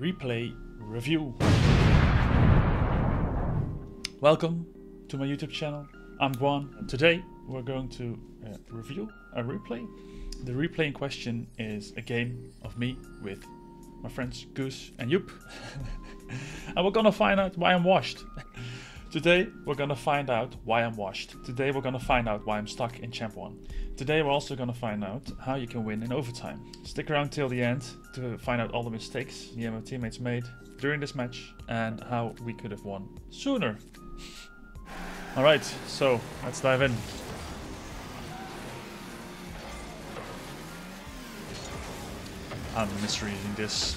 replay review. Welcome to my YouTube channel. I'm Guan. and Today we're going to uh, review a replay. The replay in question is a game of me with my friends Goose and Joep. and we're gonna find out why I'm washed. Today we're gonna find out why I'm washed. Today we're gonna find out why I'm stuck in Champ 1. Today we're also gonna find out how you can win in overtime. Stick around till the end to find out all the mistakes my teammates made during this match and how we could have won sooner. Alright, so let's dive in. I'm misreading this.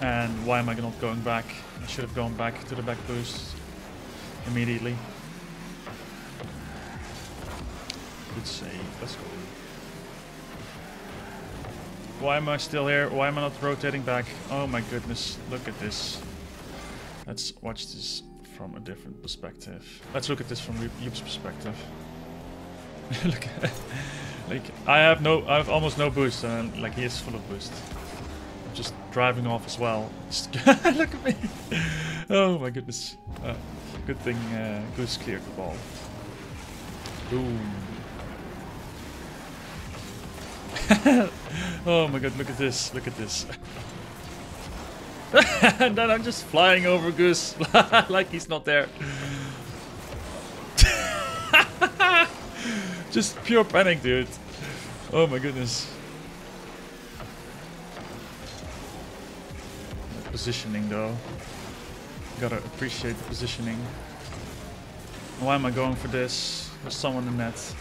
And why am I not going back? I should have gone back to the back boost immediately. Good save, let's go. Why am I still here? Why am I not rotating back? Oh my goodness, look at this. Let's watch this from a different perspective. Let's look at this from Joep's perspective. look like I have no I have almost no boost and like he is full of boost. Just driving off as well. look at me. Oh my goodness. Uh, good thing uh, Goose cleared the ball. Boom. oh my god, look at this, look at this. and then I'm just flying over Goose like he's not there. just pure panic, dude. Oh my goodness. Positioning though. Gotta appreciate the positioning. Why am I going for this? There's someone in net.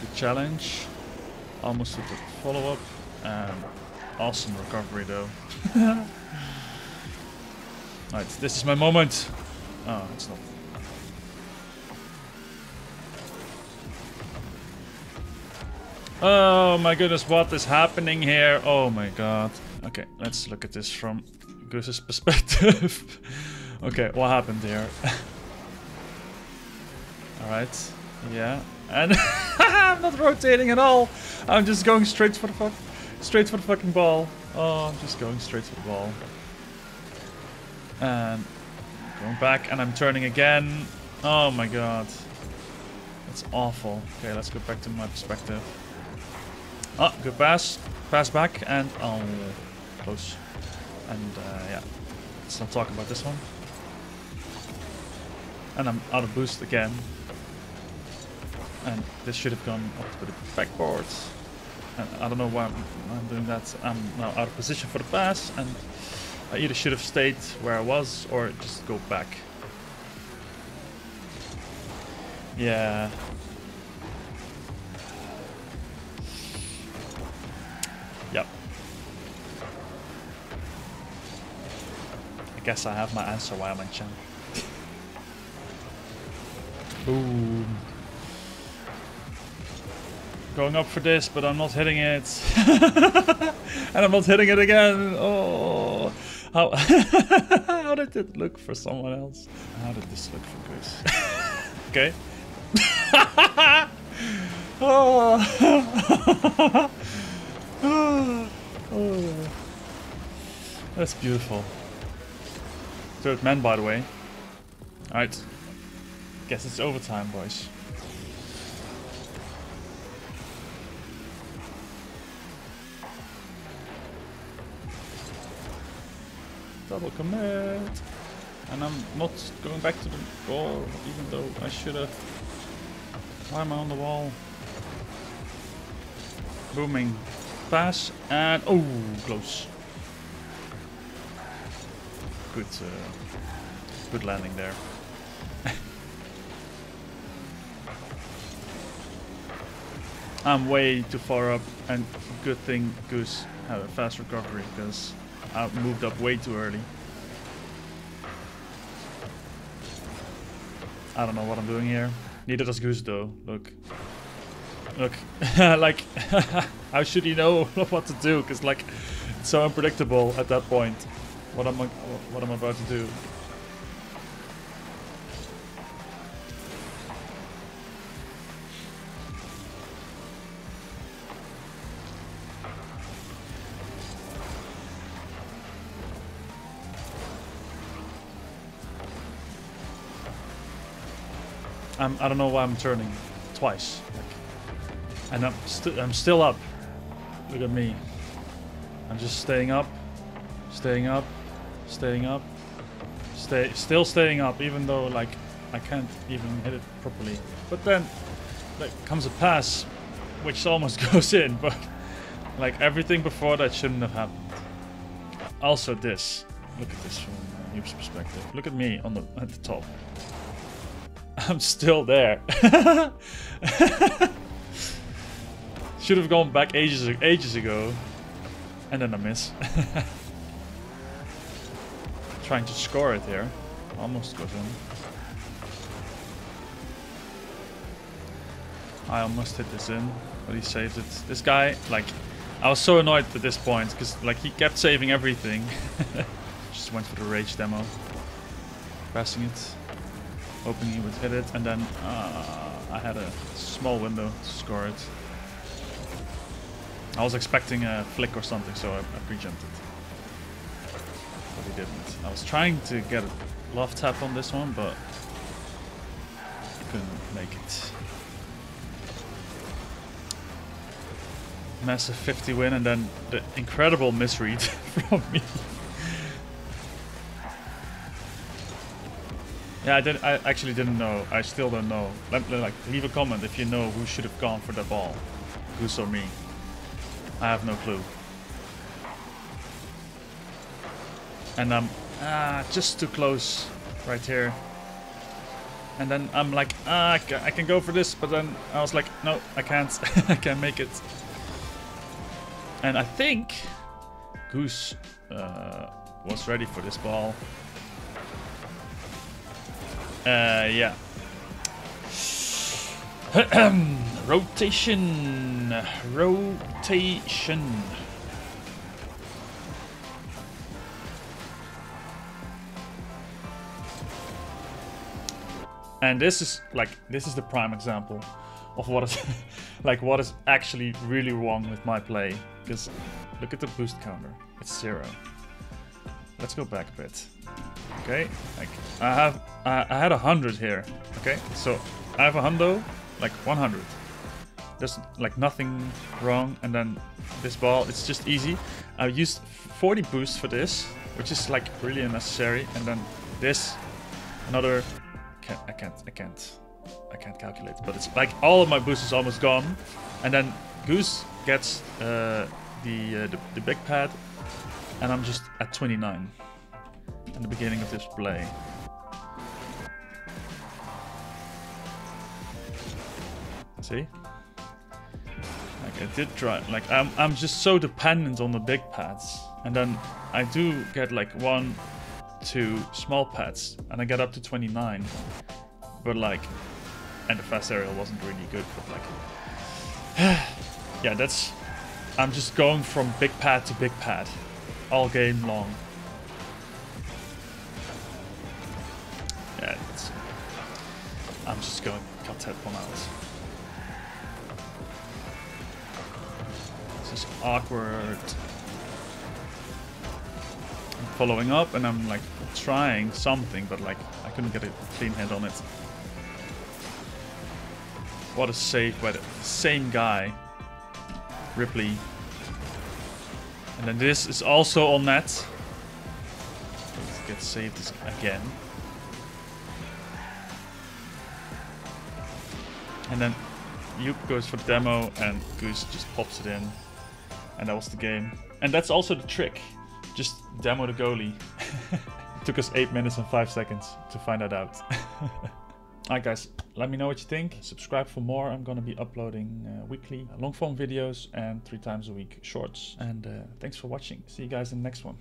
Good challenge. Almost with the follow-up. And awesome recovery though. Alright, this is my moment. Oh, it's not. Oh my goodness, what is happening here? Oh my god. Okay, let's look at this from Goose's perspective. okay, what happened here? Alright, yeah. And I'm not rotating at all. I'm just going straight for the fuck straight for the fucking ball. Oh, I'm just going straight for the ball. And going back and I'm turning again. Oh my god. That's awful. Okay, let's go back to my perspective. Oh, good pass. Pass back and oh, close. And uh, yeah, let's not talk about this one. And I'm out of boost again. And this should have gone up to the backboard. And I don't know why I'm, I'm doing that. I'm now out of position for the pass and I either should have stayed where I was or just go back. Yeah. Guess I have my answer why I'm in champ. Boom. Going up for this, but I'm not hitting it. and I'm not hitting it again. Oh. How, how did it look for someone else? How did this look for Goose? okay. Oh. oh. oh. That's beautiful. Third man, by the way. Alright. Guess it's overtime, boys. Double commit. And I'm not going back to the ball, even though I should have. I on the wall? Booming. Pass and oh, close. Good, uh, good landing there. I'm way too far up, and good thing Goose had a fast recovery because I moved up way too early. I don't know what I'm doing here. Neither does Goose though. Look. Look. like, how should he know what to do? Because like, it's so unpredictable at that point what am I what am I about to do? I'm, I don't know why I'm turning twice. And I'm, I'm still up. Look at me. I'm just staying up, staying up, staying up, stay, still staying up, even though like I can't even hit it properly. But then there comes a pass, which almost goes in, but like everything before that shouldn't have happened. Also this, look at this from a Noob's perspective. Look at me on the at the top. I'm still there. Should have gone back ages ages ago. And then I miss. Trying to score it here. Almost goes in. I almost hit this in, but he saved it. This guy, like, I was so annoyed at this point, because, like, he kept saving everything. Just went for the rage demo. Pressing it. Hoping he would hit it, and then uh, I had a small window to score it. I was expecting a flick or something, so I, I pre-jumped it. Didn't. I was trying to get a love tap on this one, but couldn't make it. Massive 50 win and then the incredible misread from me. Yeah, I did. I actually didn't know. I still don't know. Like, leave a comment if you know who should have gone for the ball, Goose or me. I have no clue. And I'm ah, just too close right here. And then I'm like, ah, I can go for this, but then I was like, no, I can't. I can't make it. And I think Goose uh, was ready for this ball. Uh, yeah. Rotation. Rotation. And this is like this is the prime example of what is like what is actually really wrong with my play. Because look at the boost counter. It's zero. Let's go back a bit. Okay, like I have I, I had a hundred here. Okay, so I have a hundo, like 100. There's like nothing wrong, and then this ball, it's just easy. I used 40 boost for this, which is like really unnecessary, and then this, another. Can't, I can't, I can't, I can't calculate, but it's like all of my boost is almost gone, and then Goose gets uh, the, uh, the the big pad, and I'm just at 29 in the beginning of this play. See? Like I did try, like I'm, I'm just so dependent on the big pads. And then I do get like one, two small pads and I got up to 29. But like, and the fast aerial wasn't really good, but like, yeah, that's, I'm just going from big pad to big pad all game long. Yeah, I'm just going to one out. This is awkward. Following up and I'm like trying something, but like I couldn't get a clean hit on it. What a save by the same guy. Ripley. And then this is also on net. Let's get saved again. And then Joep goes for demo and Goose just pops it in. And that was the game. And that's also the trick. Just demo the goalie. it took us 8 minutes and 5 seconds to find that out. Alright guys, let me know what you think. Subscribe for more. I'm gonna be uploading uh, weekly long form videos and three times a week shorts. And uh, thanks for watching. See you guys in the next one.